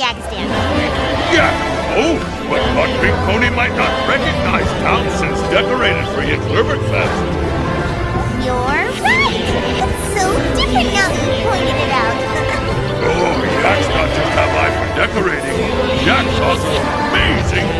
Yagistan. Yeah! Oh, but Hot Pink Pony might not recognize town since decorated for Yickslurbertfest. You're right! It's so different now that you pointed it out. oh, Jack's not just have eye for decorating. Jack's also amazing